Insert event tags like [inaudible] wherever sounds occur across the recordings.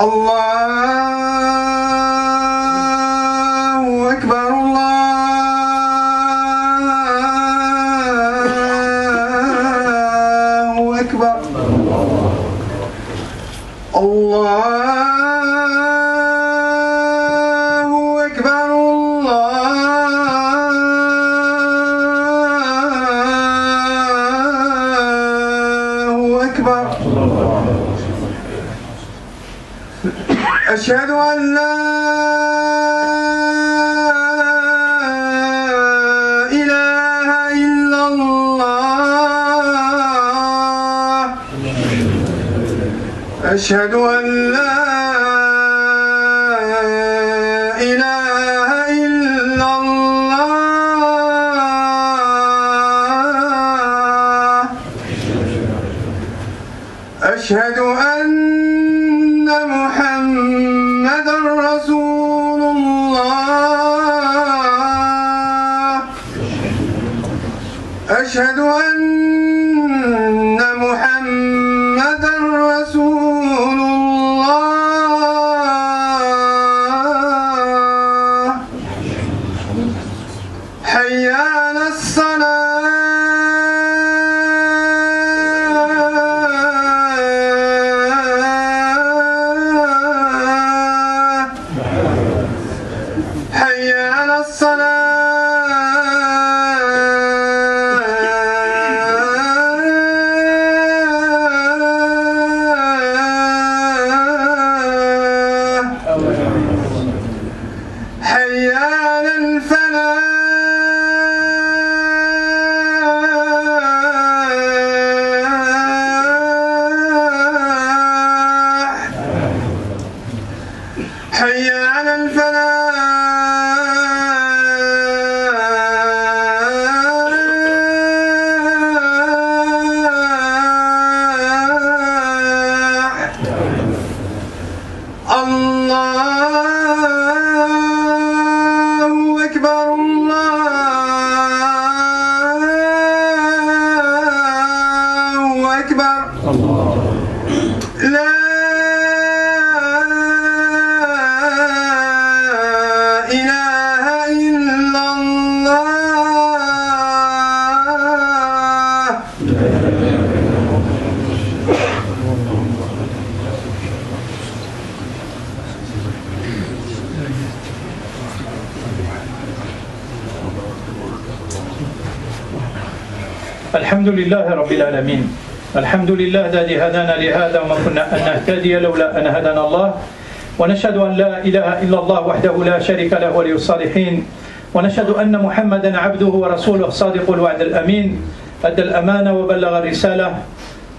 الله أشهد أن الحمد لله رب العالمين. الحمد لله الذي هدانا لهذا وما كنا أن نهتدي لولا أن هدانا الله. ونشهد أن لا إله إلا الله وحده لا شريك له ولي الصالحين. ونشهد أن محمدا عبده ورسوله صادق الوعد الأمين. أدى الأمانة وبلغ الرسالة.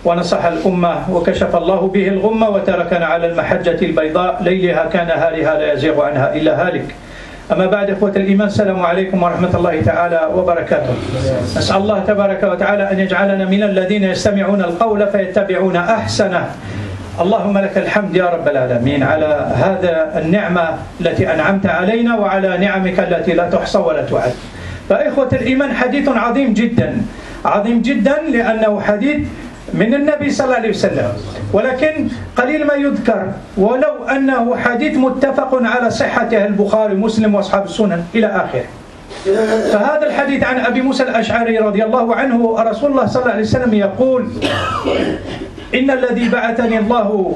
ونصح الأمة وكشف الله به الغمة وتركنا على المحجة البيضاء. ليلها كنهارها لا يزيغ عنها إلا هالك. أما بعد إخوة الإيمان السلام عليكم ورحمة الله تعالى وبركاته. نسأل الله تبارك وتعالى أن يجعلنا من الذين يستمعون القول فيتبعون أحسنه. اللهم لك الحمد يا رب العالمين على هذا النعمة التي أنعمت علينا وعلى نعمك التي لا تحصى ولا تعد. فإخوة الإيمان حديث عظيم جدا. عظيم جدا لأنه حديث من النبي صلى الله عليه وسلم. ولكن قليل ما يذكر ولو أنه حديث متفق على صحته البخاري ومسلم وأصحاب السنن إلى آخره. فهذا الحديث عن أبي موسى الأشعري رضي الله عنه رسول الله صلى الله عليه وسلم يقول إن الذي بعثني الله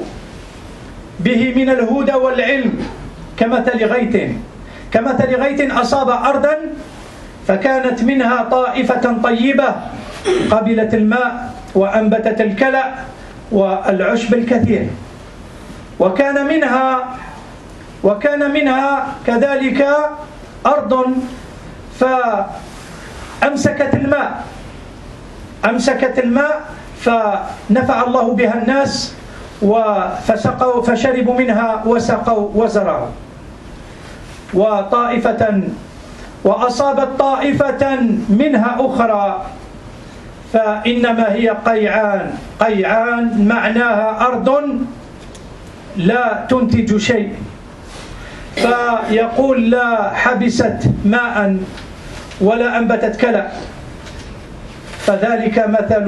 به من الهدى والعلم كمثل غيث كمثل غيث أصاب أرضا فكانت منها طائفة طيبة قبلت الماء وأنبتت الكلأ والعشب الكثير. وكان منها وكان منها كذلك أرض فأمسكت الماء. أمسكت الماء فنفع الله بها الناس فسقوا فشربوا منها وسقوا وزرعوا. وطائفة وأصابت طائفة منها أخرى فإنما هي قيعان. قيعان معناها أرض لا تنتج شيء. فيقول لا حبست ماء ولا أنبتت كلأ. فذلك مثل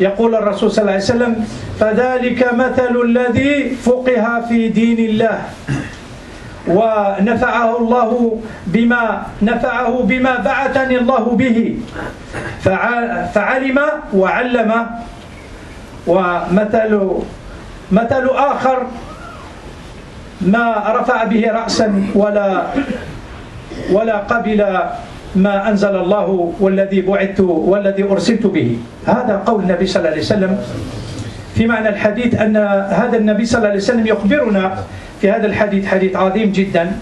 يقول الرسول صلى الله عليه وسلم فذلك مثل الذي فقه في دين الله. ونفعه الله بما نفعه بما بعثني الله به. فعلم وعلم. ومثل مثل آخر ما رفع به رأسا ولا ولا قبل ما أنزل الله والذي بعثت والذي أرسلت به. هذا قول النبي صلى الله عليه وسلم. في معنى الحديث أن هذا النبي صلى الله عليه وسلم يخبرنا في هذا الحديث حديث عظيم جدا.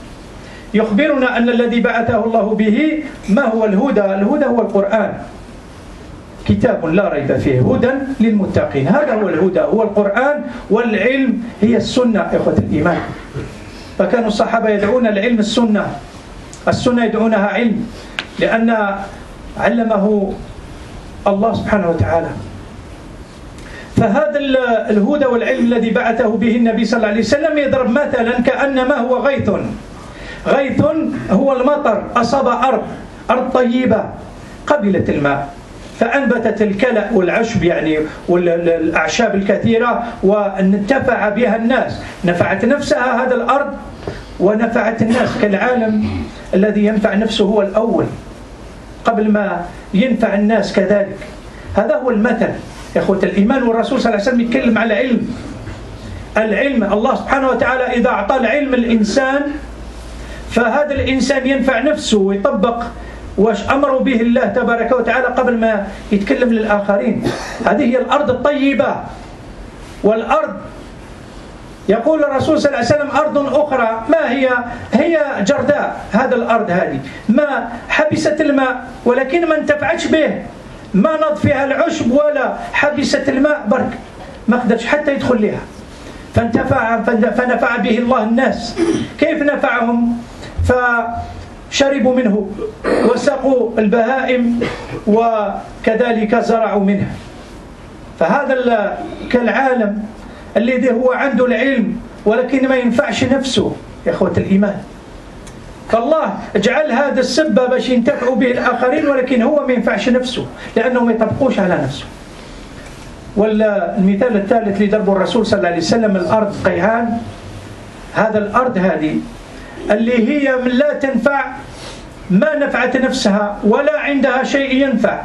يخبرنا أن الذي بعثه الله به ما هو الهدى؟ الهدى هو القرآن. كتاب لا ريب فيه هدى للمتقين. هذا هو الهدى هو القرآن والعلم هي السنة إخوة الإيمان. فكانوا الصحابة يدعون العلم السنة. السنة يدعونها علم لأن علمه الله سبحانه وتعالى. فهذا الهدى والعلم الذي بعثه به النبي صلى الله عليه وسلم يضرب مثلا كأنما هو غيث. غيث هو المطر أصاب أرض أرض طيبة قبلت الماء. فأنبتت الكلأ والعشب يعني والأعشاب الكثيرة وانتفع بها الناس. نفعت نفسها هذا الأرض ونفعت الناس كالعالم الذي ينفع نفسه هو الأول قبل ما ينفع الناس كذلك. هذا هو المثل. يا أخوة الإيمان والرسول صلى الله عليه وسلم يتكلم على علم. العلم الله سبحانه وتعالى إذا أعطى العلم الإنسان فهذا الإنسان ينفع نفسه ويطبق واش أمر به الله تبارك وتعالى قبل ما يتكلم للآخرين. هذه هي الأرض الطيبة. والأرض يقول الرسول صلى الله عليه وسلم أرض أخرى. ما هي؟ هي جرداء هذا الأرض هذه. ما حبست الماء ولكن ما انتفعتش به. ما نض فيها العشب ولا حبست الماء برك ما قدرش حتى يدخل لها فانتفع فنفع به الله الناس. كيف نفعهم؟ فشربوا منه وسقوا البهائم وكذلك زرعوا منه فهذا كالعالم الذي هو عنده العلم ولكن ما ينفعش نفسه يا إخوة الإيمان. فالله جعل هذا السبب باش ينتفعوا به الآخرين ولكن هو ما ينفعش نفسه لأنه ما يطبقوش على نفسه. ولا المثال الثالث اللي ضربه الرسول صلى الله عليه وسلم الأرض قيهان. هذا الأرض هذه اللي هي من لا تنفع ما نفعت نفسها ولا عندها شيء ينفع.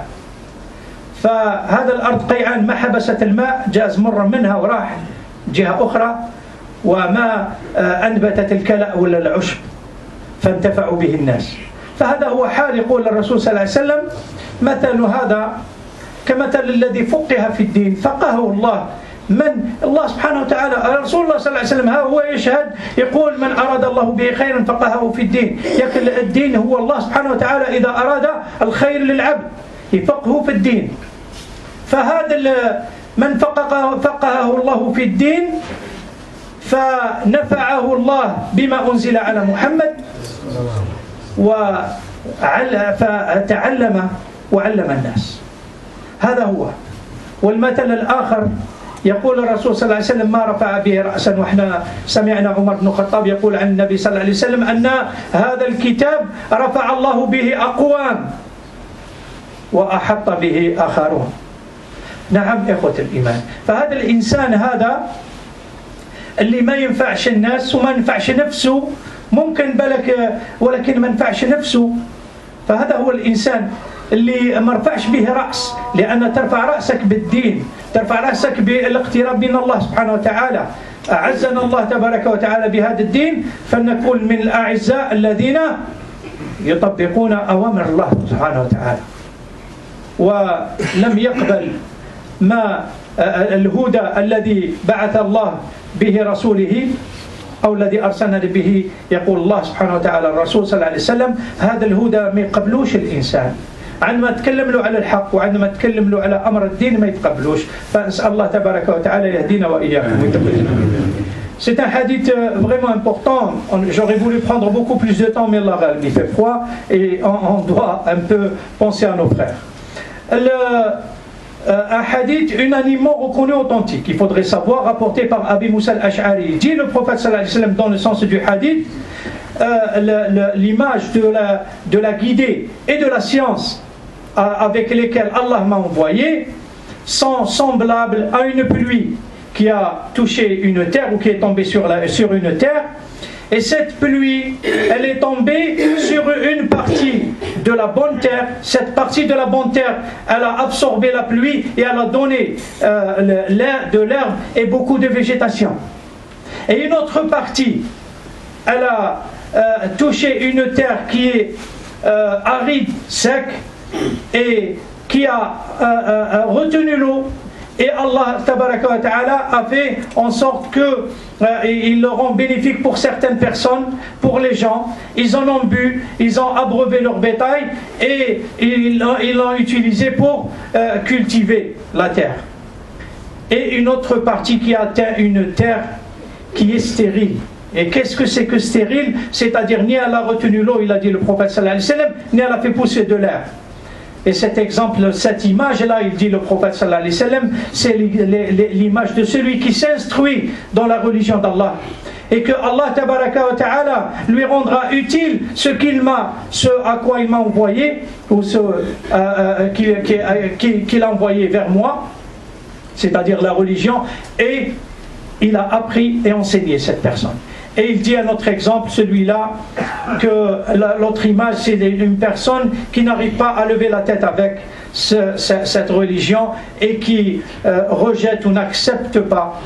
فهذا الأرض قيعان ما حبست الماء جاز مرة منها وراح جهة أخرى وما آه، أنبتت الكلأ ولا العشب. فانتفعوا به الناس. فهذا هو حال يقول الرسول صلى الله عليه وسلم مثل هذا كمثل الذي فقه في الدين فقهه الله. من؟ الله سبحانه وتعالى رسول الله صلى الله عليه وسلم ها هو يشهد يقول من أراد الله به خيرا فقهه في الدين. يكن الدين هو الله سبحانه وتعالى إذا أراد الخير للعبد يفقهه في الدين. فهذا من فقهه, فقهه الله في الدين فنفعه الله بما أنزل على محمد فتعلم وعلم الناس. هذا هو. والمثل الآخر يقول الرسول صلى الله عليه وسلم ما رفع به رأسا وإحنا سمعنا عمر بن الخطاب يقول عن النبي صلى الله عليه وسلم أن هذا الكتاب رفع الله به أقوام وأحط به آخرون. نعم إخوة الإيمان. فهذا الإنسان هذا اللي ما ينفعش الناس وما ينفعش نفسه ممكن بالك ولكن ما ينفعش نفسه. فهذا هو الإنسان اللي ما رفعش به رأس لأن ترفع رأسك بالدين ترفع رأسك بالاقتراب من الله سبحانه وتعالى. أعزنا الله تبارك وتعالى بهذا الدين فنكون من الأعزاء الذين يطبقون أوامر الله سبحانه وتعالى. ولم يقبل ما الهدى الذي بعث الله به رسوله. أو الذي أرسلنا به يقول الله سبحانه وتعالى الرسول صلى الله عليه وسلم هذا الهدى ما يقبلوش الإنسان عندما تكلم له على الحق وعندما تكلم له على أمر الدين ما يتقبلوش فنسأل الله تبارك وتعالى يهدينا وإياكم C'est un hadith vraiment important. J'aurais voulu prendre beaucoup plus de temps, mais là, il fait froid et on, on doit un peu penser à nos frères. Le, euh, un hadith unanimement reconnu authentique. Il faudrait savoir, rapporté par Abi Moussa al-Ash'ari. Dit le prophète sallallahu alayhi wa dans le sens du hadith euh, l'image de la, de la guidée et de la science euh, avec lesquelles Allah m'a envoyé sont semblables à une pluie qui a touché une terre ou qui est tombée sur, la, sur une terre. Et cette pluie, elle est tombée sur une partie de la bonne terre. Cette partie de la bonne terre, elle a absorbé la pluie et elle a donné euh, de l'herbe et beaucoup de végétation. Et une autre partie, elle a euh, touché une terre qui est euh, aride, sec, et qui a retenu l'eau et Allah a fait en sorte que euh, ils le rendent bénéfique pour certaines personnes, pour les gens. Ils en ont bu, ils ont abreuvé leur bétail et ils l'ont utilisé pour euh, cultiver la terre. Et une autre partie qui atteint une terre qui est stérile. Et qu'est-ce que c'est que stérile? C'est-à-dire ni elle a retenu l'eau, il a dit le prophète ni elle a fait pousser de l'air. Et cet exemple, cette image-là, il dit le prophète sallallahu alayhi wa c'est l'image de celui qui s'instruit dans la religion d'Allah. Et que Allah ta'ala lui rendra utile ce qu'il m'a, ce à quoi il m'a envoyé, ou ce euh, euh, qu'il a envoyé vers moi, c'est-à-dire la religion, et il a appris et enseigné cette personne. Et il dit un autre exemple, celui-là, que l'autre image, c'est une personne qui n'arrive pas à lever la tête avec cette religion et qui euh, rejette ou n'accepte pas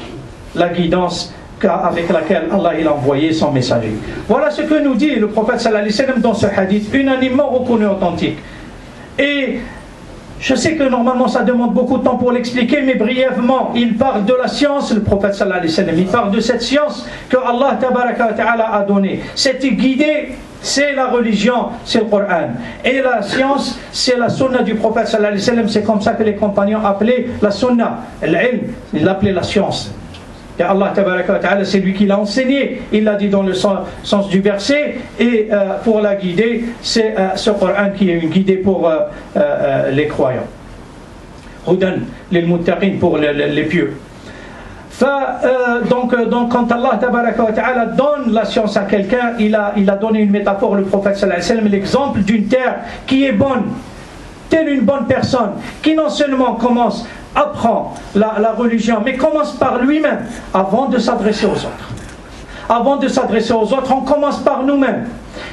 la guidance avec laquelle Allah il a envoyé son messager. Voilà ce que nous dit le prophète sallallahu alayhi wa sallam dans ce hadith, unanimement reconnu authentique. Et je sais que normalement ça demande beaucoup de temps pour l'expliquer, mais brièvement, il parle de la science, le prophète sallallahu alayhi wa sallam, il parle de cette science que Allah ta'ala a donnée. Cette guidée, c'est la religion, c'est le Coran. Et la science, c'est la sunna du prophète sallallahu alayhi wa sallam, c'est comme ça que les compagnons appelaient la sunna, l'ilm, ils l'appelaient la science. Allah c'est lui qui l'a enseigné. Il l'a dit dans le sens, du verset. Et euh, pour la guider, c'est euh, ce Coran qui est une guidée pour euh, les croyants. Hudan les muttaqin pour les, pieux. donc, donc, quand Allah ta'ala donne la science à quelqu'un, il a, donné une métaphore, le prophète sallallahu alayhi l'exemple d'une terre qui est bonne, telle une bonne personne, qui non seulement commence apprend la, religion, mais commence par lui-même avant de s'adresser aux autres. Avant de s'adresser aux autres, on commence par nous-mêmes.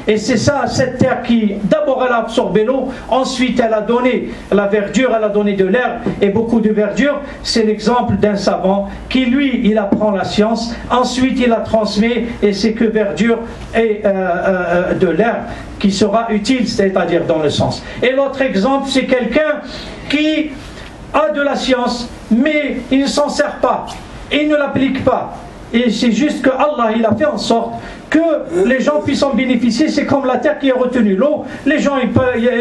Et c'est ça, cette terre qui, d'abord elle a absorbé l'eau, ensuite elle a donné la verdure, elle a donné de l'herbe et beaucoup de verdure. C'est l'exemple d'un savant qui, lui, il apprend la science, ensuite il la transmet et c'est que verdure et euh, euh, de l'herbe qui sera utile, c'est-à-dire dans le sens. Et l'autre exemple, c'est quelqu'un qui a de la science, mais il ne s'en sert pas, il ne l'applique pas. Et c'est juste que Allah il a fait en sorte que les gens puissent en bénéficier. C'est comme la terre qui a retenu l'eau. Les gens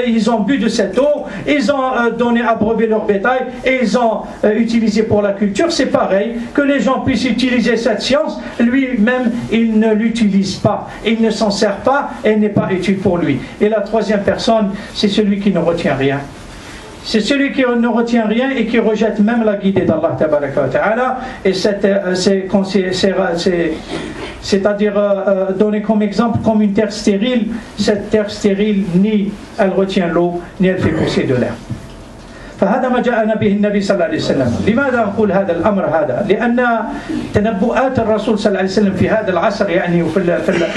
ils, ont bu de cette eau, ils ont euh, donné à brevet leur bétail et ils ont euh, utilisé pour la culture. C'est pareil que les gens puissent utiliser cette science. Lui-même, il ne l'utilise pas, il ne s'en sert pas et n'est pas utile pour lui. Et la troisième personne, c'est celui qui ne retient rien c'est celui qui ne retient rien et qui rejette même la guidée d'Allah Ta'ala. Et euh, c'est-à-dire euh, euh, donner comme exemple comme une terre stérile, cette terre stérile, ni elle retient l'eau, ni elle fait pousser de l'air. فهذا ما جاءنا به النبي صلى الله عليه وسلم لماذا أقول هذا الأمر هذا لأن تنبؤات الرسول صلى الله عليه وسلم في هذا العصر يعني في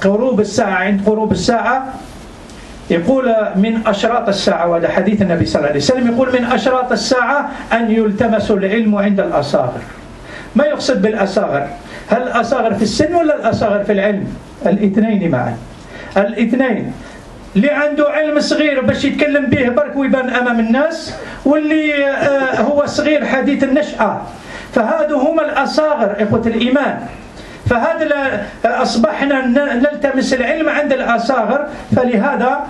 قروب الساعة عند قروب الساعة يقول من أشراط الساعة وهذا حديث النبي صلى الله عليه وسلم يقول من أشراط الساعة أن يلتمس العلم عند الأصاغر. ما يقصد بالأصاغر؟ هل الأصاغر في السن ولا الأصاغر في العلم؟ الاثنين معا. الاثنين. اللي عنده علم صغير باش يتكلم به برك ويبان أمام الناس واللي آه، هو صغير حديث النشأة. فهذا هما الأصاغر إخوة الإيمان. فهذا أصبحنا نلتمس العلم عند الأصاغر فلهذا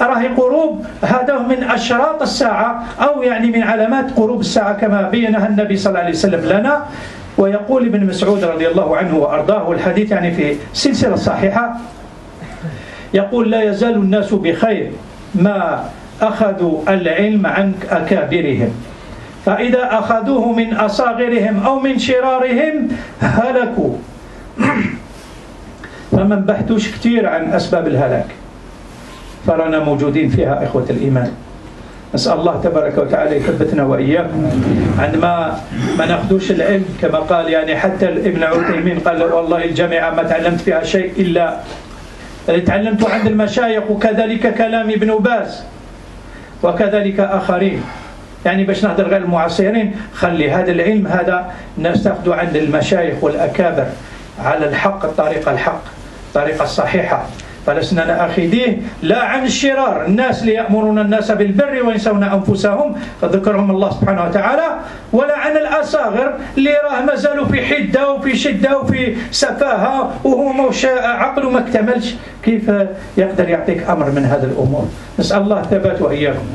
راهي قروب هذا من أشراط الساعة أو يعني من علامات قروب الساعة كما بينها النبي صلى الله عليه وسلم لنا. ويقول ابن مسعود رضي الله عنه وأرضاه الحديث يعني في سلسلة صحيحة. يقول لا يزال الناس بخير ما أخذوا العلم عن أكابرهم. فإذا أخذوه من أصاغرهم أو من شرارهم هلكوا. [coughs] فما نبحثوش كثير عن أسباب الهلاك فرانا موجودين فيها إخوة الإيمان. نسأل الله تبارك وتعالى يثبتنا وإياكم عندما ما ناخذوش العلم كما قال يعني حتى ابن عثيمين قال والله الجامعة ما تعلمت فيها شيء إلا تعلمت عند المشايخ وكذلك كلام ابن باز وكذلك آخرين. يعني باش نهضر غير المعاصرين خلي هذا العلم هذا نستخدم عند المشايخ والأكابر. على الحق الطريقة الحق الطريقة الصحيحة. فلسنا نأخذيه لا عن الشرار الناس اللي يأمرون الناس بالبر وينسون أنفسهم قد ذكرهم الله سبحانه وتعالى. ولا عن الأصاغر اللي راه مازالوا في حدة وفي شدة وفي سفاهة وهو موش عقله ما اكتملش. كيف يقدر يعطيك أمر من هذه الأمور؟ نسأل الله الثبات وإياكم.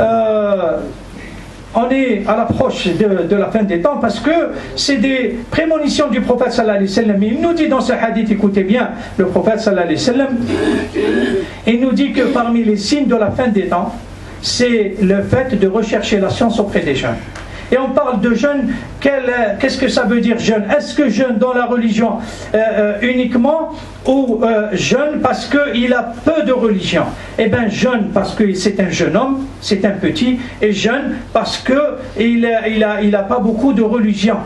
آه on est à l'approche de, la fin des temps parce que c'est des prémonitions du prophète sallallahu alayhi wa sallam. Il nous dit dans ce hadith, écoutez bien, le prophète sallallahu alayhi wa sallam, il nous dit que parmi les signes de la fin des temps, c'est le fait de rechercher la science auprès des jeunes. Et on parle de jeûne, qu'est-ce que ça veut dire jeûne Est-ce que jeûne dans la religion euh, euh, uniquement ou euh, jeûne parce qu'il a peu de religion? Eh bien jeûne parce que c'est un jeune homme, c'est un petit, et jeûne parce qu'il n'a pas beaucoup de religion.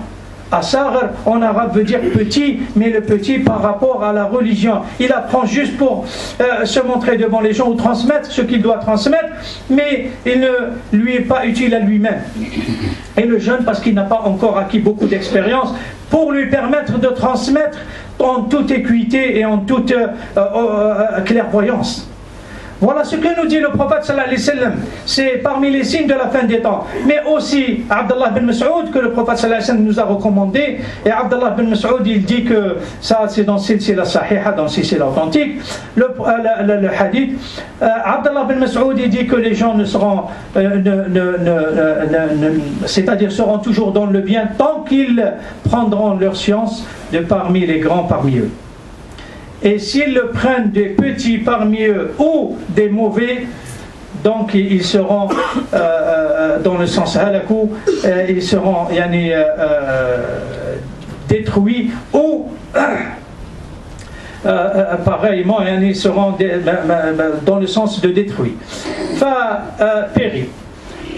Asar en arabe veut dire petit, mais le petit par rapport à la religion. Il apprend juste pour euh, se montrer devant les gens ou transmettre ce qu'il doit transmettre, mais il ne lui est pas utile à lui-même. Et le jeune, parce qu'il n'a pas encore acquis beaucoup d'expérience, pour lui permettre de transmettre en toute équité et en toute euh, euh, clairvoyance. Voilà ce que nous dit le prophète sallallahu. C'est parmi les signes de la fin des temps. Mais aussi Abdullah bin Mas'ud que le prophète sallallahu nous a recommandé. Et Abdullah bin Mas'ud il dit que ça c'est dans la sahiha, dans c'est authentique. Le, le, le, hadith. Euh, Abdullah bin Mas'ud il dit que les gens ne seront, euh, c'est-à-dire seront toujours dans le bien tant qu'ils prendront leur science de parmi les grands parmi eux. Et s'ils le prennent des petits parmi eux ou des mauvais, donc ils seront euh, euh, dans le sens halakou, euh, ils seront yani, euh, détruits ou pareillement yani, seront dans le sens de détruits. Enfin, périr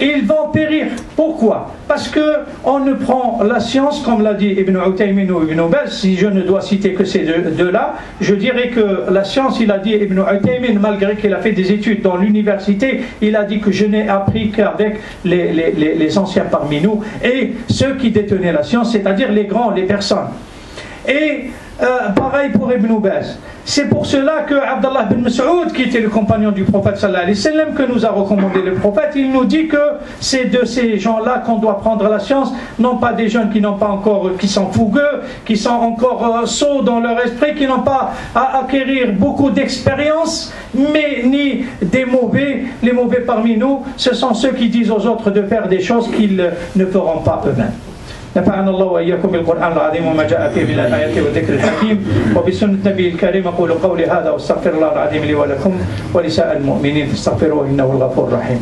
ils vont périr. Pourquoi? Parce que on ne prend la science, comme l'a dit Ibn Utaymin ou Ibn Baz, si je ne dois citer que ces deux-là, je dirais que la science, il a dit Ibn Utaymin, malgré qu'il a fait des études dans l'université, il a dit que je n'ai appris qu'avec les, les, les, anciens parmi nous et ceux qui détenaient la science, c'est-à-dire les grands, les personnes. Et euh, pareil pour Ibn. C'est pour cela que Abdallah bin Mas'ud, qui était le compagnon du prophète sallallahu alayhi wa que nous a recommandé le prophète, il nous dit que c'est de ces gens-là qu'on doit prendre la science, non pas des jeunes qui n'ont pas encore, qui sont fougueux, qui sont encore euh, sots dans leur esprit, qui n'ont pas à acquérir beaucoup d'expérience, mais ni des mauvais. Les mauvais parmi nous, ce sont ceux qui disent aux autres de faire des choses qu'ils ne feront pas eux-mêmes. نفعنا الله وإياكم بالقرآن العظيم وما جاء فيه من الآيات والذكر الحكيم. وبسنة النبي الكريم أقول قولي هذا واستغفر الله العظيم لي ولكم ولسائر المؤمنين. فاستغفروه إنه الغفور الرحيم.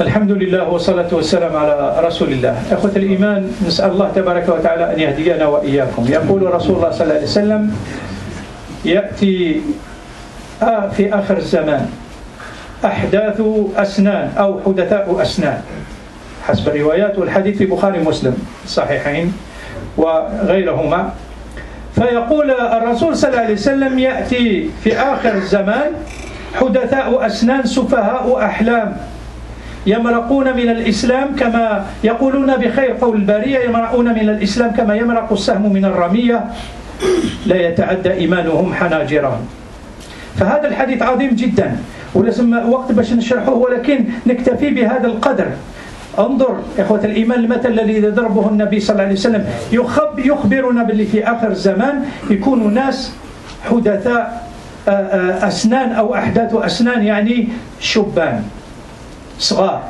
الحمد لله والصلاة والسلام على رسول الله. أخوة الإيمان نسأل الله تبارك وتعالى أن يهدينا وإياكم. يقول رسول الله صلى الله عليه وسلم يأتي في آخر الزمان. أحداث أسنان أو حدثاء أسنان. حسب الروايات والحديث في بخاري مسلم الصحيحين وغيرهما. فيقول الرسول صلى الله عليه وسلم يأتي في آخر الزمان حدثاء أسنان سفهاء أحلام. يمرقون من الإسلام كما يقولون بخير قول البارية يمرقون من الإسلام كما يمرق السهم من الرمية. لا يتعدى إيمانهم حناجرهم. فهذا الحديث عظيم جدا ولازم وقت باش نشرحه ولكن نكتفي بهذا القدر. انظر إخوة الإيمان المثل الذي ضربه النبي صلى الله عليه وسلم. يخب يخبرنا باللي في آخر الزمان يكونوا ناس حدثاء أسنان أو أحداث أسنان يعني شبان صغار.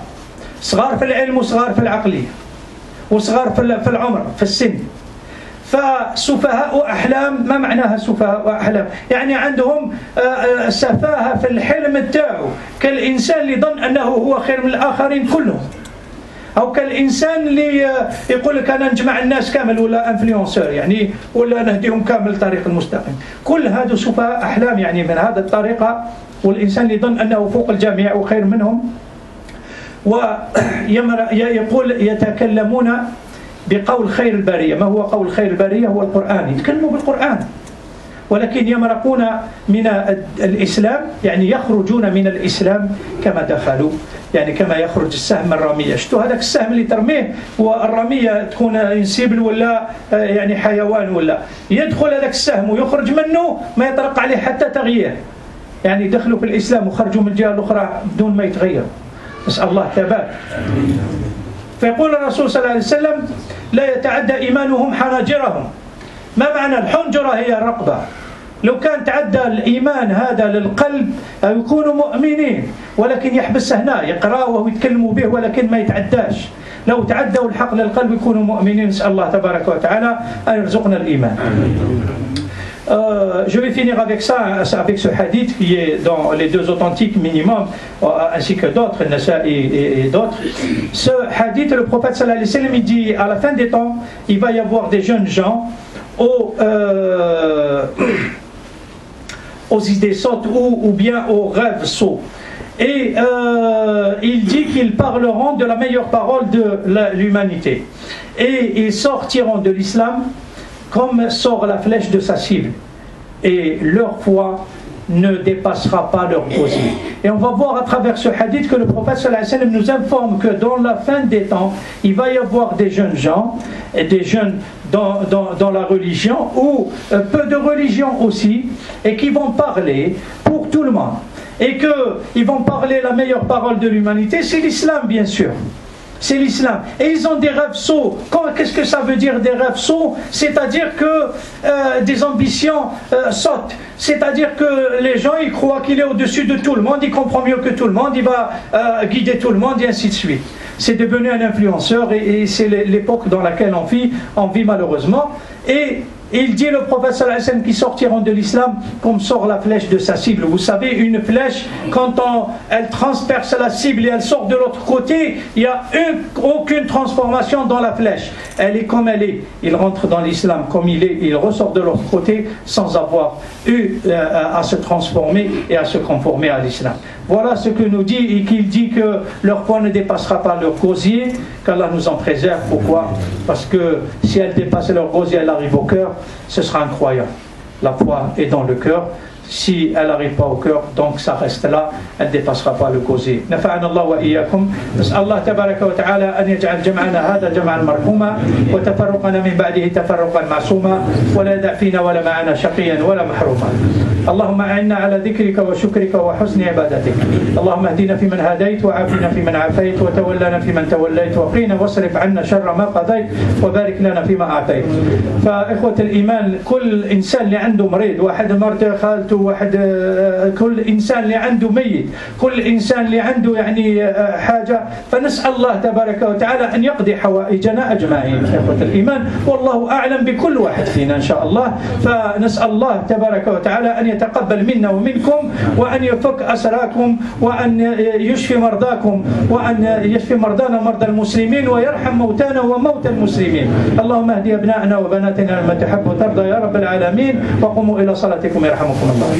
صغار في العلم وصغار في العقلية وصغار في العمر في السن. فسفهاء أحلام ما معناها سفهاء أحلام يعني عندهم آه، آه، سفاهة في الحلم تاعو كالإنسان اللي ظن أنه هو خير من الآخرين كلهم. أو كالإنسان اللي آه، يقول لك أنا نجمع الناس كامل ولا انفلونسور يعني ولا نهديهم كامل الطريق المستقيم. كل هذا سفهاء أحلام يعني من هذه الطريقة والإنسان اللي يظن أنه فوق الجميع وخير منهم. ويقول [coughs] يتكلمون بقول خير البرية. ما هو قول خير البرية؟ هو القرآن. يتكلموا بالقرآن. ولكن يمرقون من الإسلام يعني يخرجون من الإسلام كما دخلوا يعني كما يخرج السهم من الرمية. شتو هذاك السهم اللي ترميه؟ والرمية تكون انسيبل ولا يعني حيوان ولا. يدخل هذاك السهم ويخرج منه ما يطرق عليه حتى تغيير. يعني دخلوا في الإسلام وخرجوا من الجهة الأخرى بدون ما يتغير. نسأل الله ثبات فيقول الرسول صلى الله عليه وسلم لا يتعدى إيمانهم حناجرهم. ما معنى الحنجرة هي الرقبة؟ لو كان تعدى الإيمان هذا للقلب يكونوا مؤمنين ولكن يحبس هنا يقرأوه ويتكلموا به ولكن ما يتعداش. لو تعدوا الحق للقلب يكونوا مؤمنين. نسأل الله تبارك وتعالى أن يرزقنا الإيمان. Euh, je vais finir avec ça, avec ce hadith qui est dans les deux authentiques minimum, euh, ainsi que d'autres, et, et, d'autres. Ce hadith, le prophète sallallahu alayhi wa sallam, il dit à la fin des temps, il va y avoir des jeunes gens aux, euh, aux idées sautes ou, bien aux rêves sauts. Et il dit qu'ils parleront de la meilleure parole de l'humanité. Et ils sortiront de l'islam comme sort la flèche de sa cible. Et leur foi ne dépassera pas leur gosier. Et on va voir à travers ce hadith que le prophète sallam nous informe que dans la fin des temps, il va y avoir des jeunes gens, des jeunes dans la religion, ou euh, peu de religion aussi, et qui vont parler pour tout le monde. Et qu'ils vont parler la meilleure parole de l'humanité, c'est l'islam bien sûr c'est l'islam. Et ils ont des rêves sots. Qu'est-ce que ça veut dire des rêves sots? C'est-à-dire que euh, des ambitions euh, sautent. C'est-à-dire que les gens, ils croient qu'il est au-dessus de tout le monde, il comprend mieux que tout le monde, il va euh, guider tout le monde, et ainsi de suite. C'est devenu un influenceur et, c'est l'époque dans laquelle on vit, on vit malheureusement. Et il dit le prophète sallallahu qui sortiront de l'islam comme sort la flèche de sa cible. Vous savez, une flèche, quand elle transperce la cible et elle sort de l'autre côté, il n'y a aucune transformation dans la flèche. Elle est comme elle est. Il rentre dans l'islam comme il est, il ressort de l'autre côté sans avoir eu euh, à se transformer et à se conformer à l'islam. Voilà ce que nous dit et qu'il dit que leur poids ne dépassera pas leur gosier, qu'Allah nous en préserve. Pourquoi? Parce que si elle dépasse leur gosier, elle arrive au cœur, ce sera incroyable. La foi est dans le cœur. Si elle n'arrive pas au cœur, donc ça reste là, elle ne dépassera pas le causé. نفعنا الله وإياكم نسأل الله تبارك وتعالى أن يجعل جمعنا هذا جمعا مرحوما وتفرقنا من بعده تفرقا معصوما ولا يدع فينا ولا معنا شقيا ولا محروما اللهم أعنا على ذكرك وشكرك وحسن عبادتك. اللهم اهدنا فيمن هديت وعافنا فيمن عافيت وتولنا فيمن توليت وقينا واصرف عنا شر ما قضيت وبارك لنا فيما أعطيت. فإخوة الإيمان كل إنسان اللي عنده مريض واحد مرته خالته واحد كل إنسان اللي عنده ميت كل إنسان اللي عنده يعني حاجة فنسأل الله تبارك وتعالى أن يقضي حوائجنا أجمعين. إخوة الإيمان والله أعلم بكل واحد فينا إن شاء الله. فنسأل الله تبارك وتعالى أن يتقبل منا ومنكم وأن يفك أسراكم وأن يشفي مرضاكم وأن يشفي مرضانا ومرضى المسلمين ويرحم موتانا وموتى المسلمين. اللهم اهدي أبنائنا وبناتنا لما تحب وترضى يا رب العالمين وقوموا إلى صلاتكم يرحمكم الله.